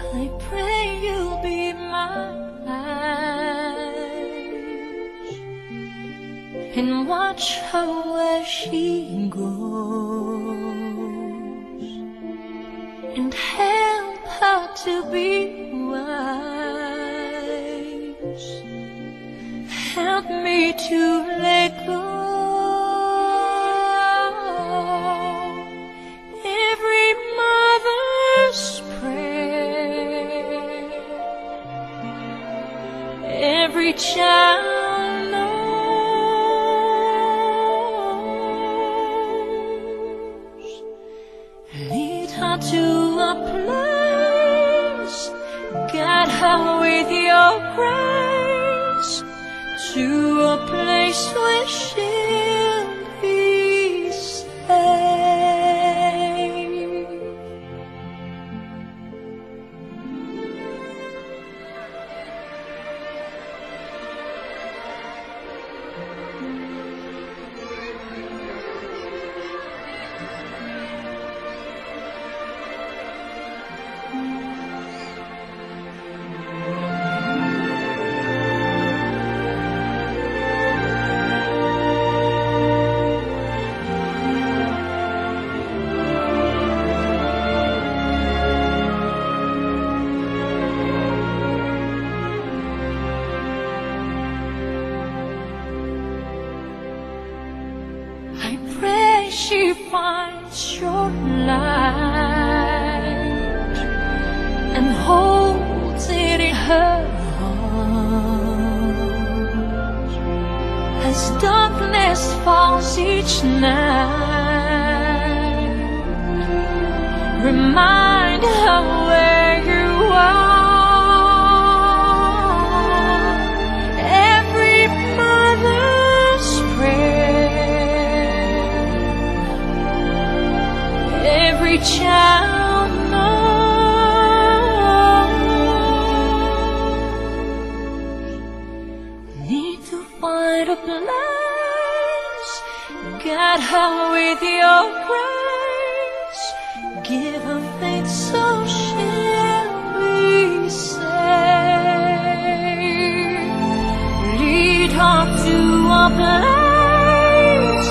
I pray you'll be mine and watch her where she goes and help her to be wise. Help me to every child knows. Lead her to a place, guide her with your grace she finds your light and holds it in her heart as darkness falls each night. Remind every child. Need to find a place, with your grace, give faith so. Lead her to a place,